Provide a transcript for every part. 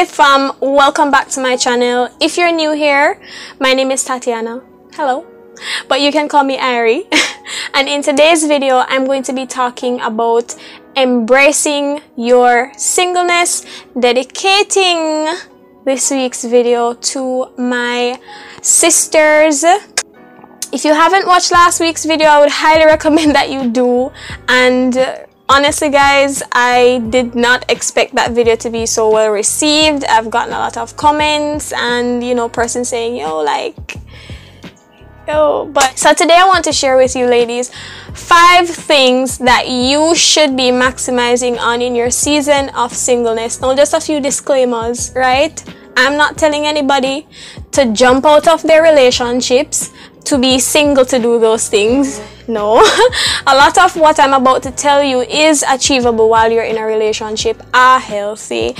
Hey fam, welcome back to my channel. If you're new here, my name is Tatiana. Hello. But you can call me Irie. and in today's video, I'm going to be talking about embracing your singleness, dedicating this week's video to my sisters. If you haven't watched last week's video, I would highly recommend that you do. And honestly guys i did not expect that video to be so well received. I've gotten a lot of comments and you know person saying yo like yo. But so today i want to share with you ladies five things that you should be maximizing on in your season of singleness. Now just a few disclaimers right? I'm not telling anybody to jump out of their relationships to be single to do those things no. a lot of what I'm about to tell you is achievable while you're in a relationship, a healthy,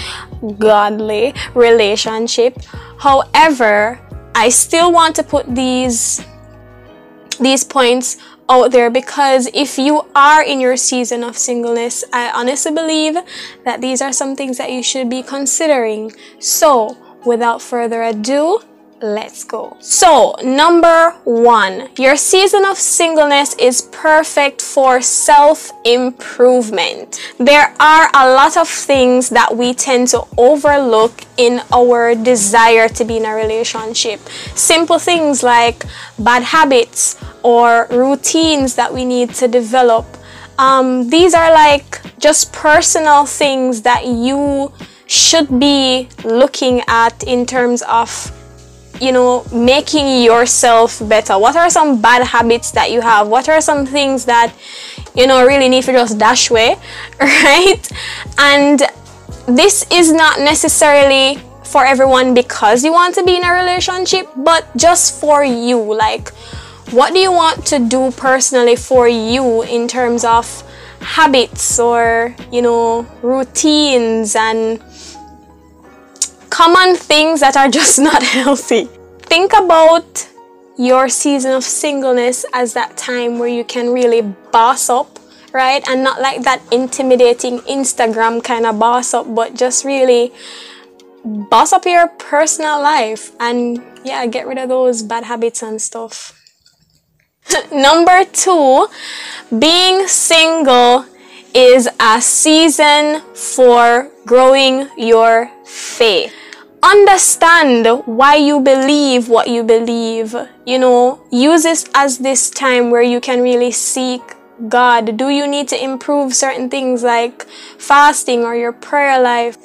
godly relationship. However, I still want to put these these points out there because if you are in your season of singleness, I honestly believe that these are some things that you should be considering. So, without further ado, let's go. So, number one, your season of singleness is perfect for self improvement. There are a lot of things that we tend to overlook in our desire to be in a relationship. Simple things like bad habits or routines that we need to develop. Um, these are like just personal things that you should be looking at in terms of you know, making yourself better? What are some bad habits that you have? What are some things that, you know, really need to just dash away, right? And this is not necessarily for everyone because you want to be in a relationship, but just for you. Like, what do you want to do personally for you in terms of habits or, you know, routines and common things that are just not healthy. Think about your season of singleness as that time where you can really boss up, right? And not like that intimidating Instagram kind of boss up, but just really boss up your personal life and yeah, get rid of those bad habits and stuff. Number two, being single is a season for growing your faith understand why you believe what you believe. You know, use this as this time where you can really seek God. Do you need to improve certain things like fasting or your prayer life?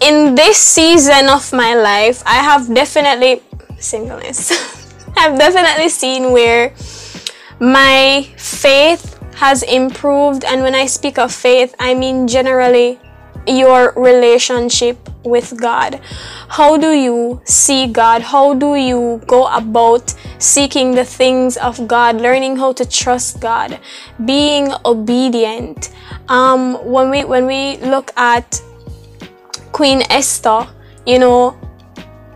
In this season of my life, I have definitely singleness. I've definitely seen where my faith has improved and when I speak of faith, I mean generally your relationship with God? How do you see God? How do you go about seeking the things of God, learning how to trust God, being obedient? Um, when we when we look at Queen Esther, you know,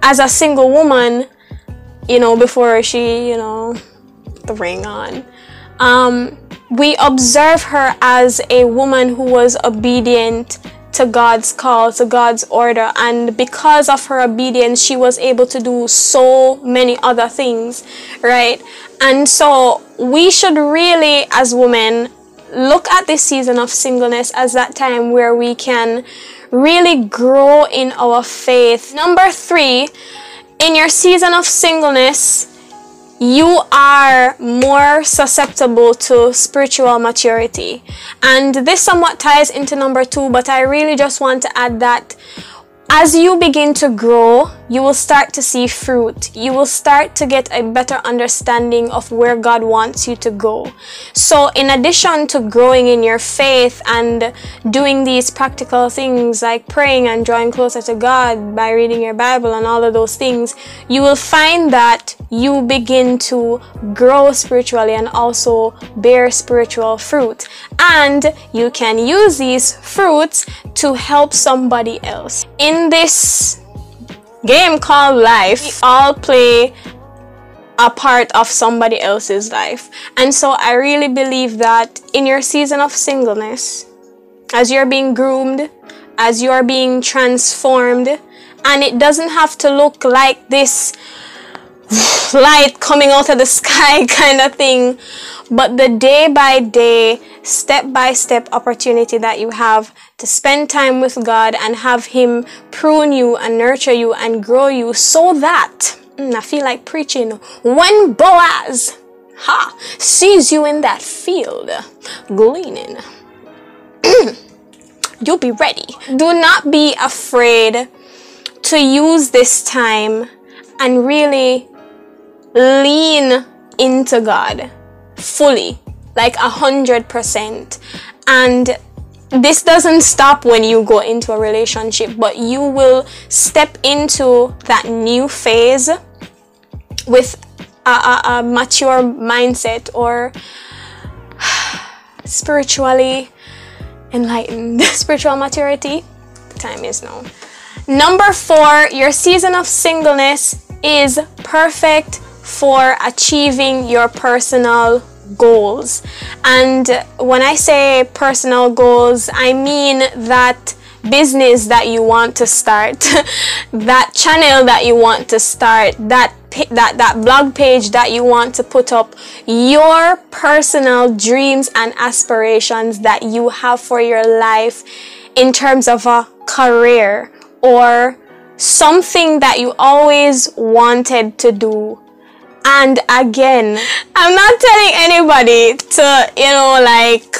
as a single woman, you know, before she, you know, the ring on, um, we observe her as a woman who was obedient to God's call, to God's order. And because of her obedience, she was able to do so many other things, right? And so we should really, as women, look at this season of singleness as that time where we can really grow in our faith. Number three, in your season of singleness, you are more susceptible to spiritual maturity. And this somewhat ties into number two, but I really just want to add that as you begin to grow, you will start to see fruit. You will start to get a better understanding of where God wants you to go. So, in addition to growing in your faith and doing these practical things like praying and drawing closer to God by reading your Bible and all of those things, you will find that you begin to grow spiritually and also bear spiritual fruit. And you can use these fruits to help somebody else. In this game called life, we all play a part of somebody else's life. And so I really believe that in your season of singleness, as you're being groomed, as you're being transformed, and it doesn't have to look like this light coming out of the sky kind of thing but the day by day step by step opportunity that you have to spend time with God and have him prune you and nurture you and grow you so that mm, I feel like preaching when Boaz ha sees you in that field gleaning you'll be ready. Do not be afraid to use this time and really lean into God fully, like a hundred percent. And this doesn't stop when you go into a relationship, but you will step into that new phase with a, a, a mature mindset or spiritually enlightened, spiritual maturity. The time is now. Number four, your season of singleness is perfect for achieving your personal goals. And when I say personal goals, I mean that business that you want to start, that channel that you want to start, that that that blog page that you want to put up, your personal dreams and aspirations that you have for your life in terms of a career or something that you always wanted to do. And again, I'm not telling anybody to, you know, like,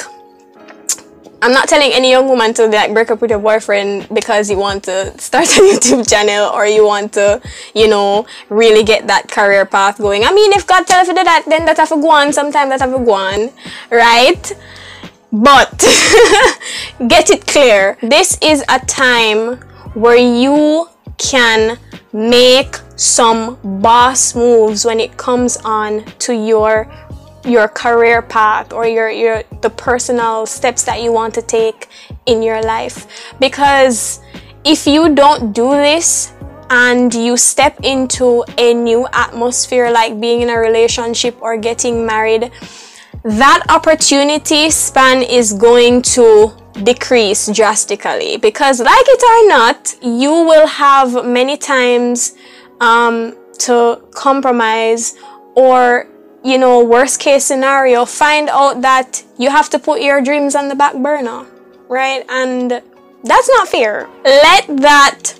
I'm not telling any young woman to like break up with your boyfriend because you want to start a YouTube channel or you want to, you know, really get that career path going. I mean, if God tells you that, then that have to go on. Sometimes that have to go on, right? But get it clear. This is a time where you can make some boss moves when it comes on to your your career path or your your the personal steps that you want to take in your life. Because if you don't do this and you step into a new atmosphere like being in a relationship or getting married that opportunity span is going to decrease drastically. Because like it or not you will have many times um, to compromise or you know worst case scenario find out that you have to put your dreams on the back burner right? And that's not fair. Let that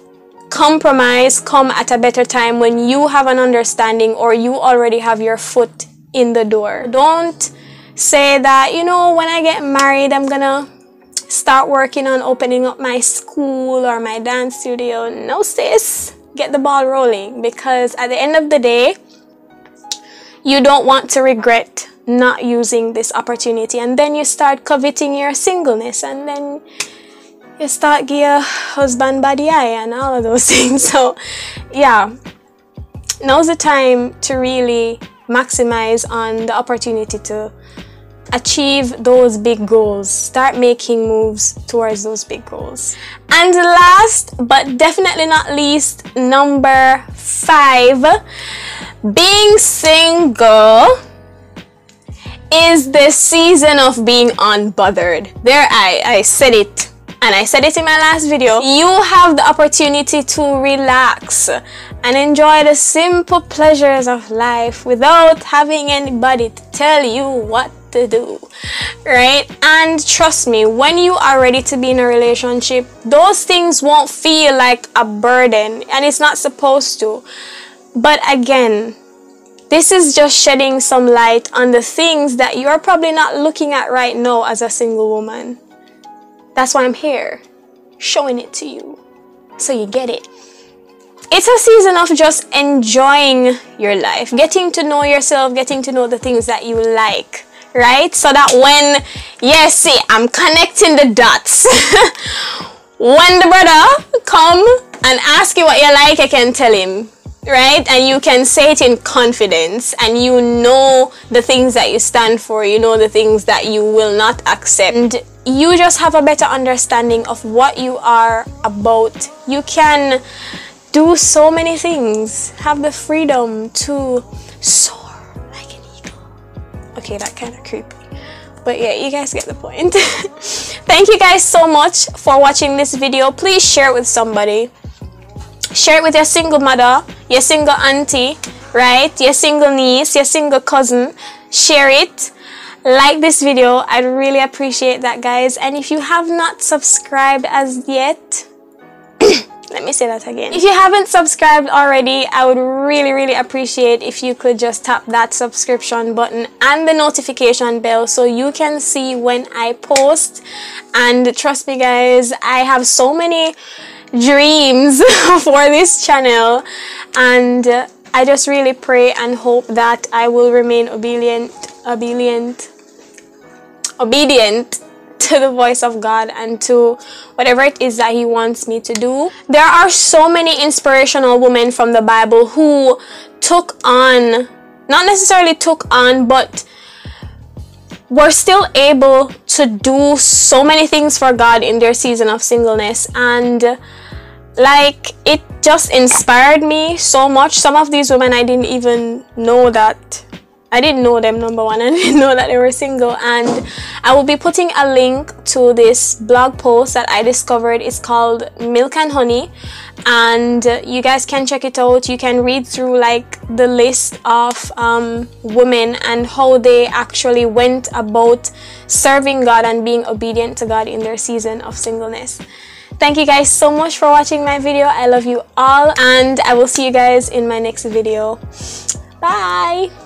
compromise come at a better time when you have an understanding or you already have your foot in the door. Don't say that you know when i get married i'm gonna start working on opening up my school or my dance studio. No, sis, get the ball rolling because at the end of the day, you don't want to regret not using this opportunity. And then you start coveting your singleness and then you start your husband body eye and all of those things. So, yeah, now's the time to really maximize on the opportunity to achieve those big goals. Start making moves towards those big goals. And last but definitely not least, number five, being single is the season of being unbothered. There, I, I said it. And I said it in my last video. You have the opportunity to relax and enjoy the simple pleasures of life without having anybody to tell you what to do right? And trust me when you are ready to be in a relationship those things won't feel like a burden and it's not supposed to. But again this is just shedding some light on the things that you're probably not looking at right now as a single woman. That's why i'm here showing it to you so you get it. It's a season of just enjoying your life, getting to know yourself, getting to know the things that you like, right? So that when, yes, see, I'm connecting the dots. when the brother come and ask you what you like, I can tell him, right? And you can say it in confidence and you know the things that you stand for, you know the things that you will not accept. And you just have a better understanding of what you are about. You can do so many things, have the freedom to soar Okay, that kind of creepy. But yeah, you guys get the point. Thank you guys so much for watching this video. Please share it with somebody. share it with your single mother, your single auntie, right? Your single niece, your single cousin. Share it. Like this video. I'd really appreciate that, guys. And if you have not subscribed as yet, let me say that again. If you haven't subscribed already, I would really, really appreciate if you could just tap that subscription button and the notification bell so you can see when I post. And trust me, guys, I have so many dreams for this channel and I just really pray and hope that I will remain obedient obedient obedient to the voice of God and to whatever it is that He wants me to do. There are so many inspirational women from the Bible who took on, not necessarily took on, but were still able to do so many things for God in their season of singleness. And like it just inspired me so much. Some of these women I didn't even know that I didn't know them number one I didn't know that they were single. And I will be putting a link to this blog post that I discovered. It's called Milk and Honey. And you guys can check it out. You can read through like the list of um, women and how they actually went about serving God and being obedient to God in their season of singleness. Thank you guys so much for watching my video. I love you all and I will see you guys in my next video. Bye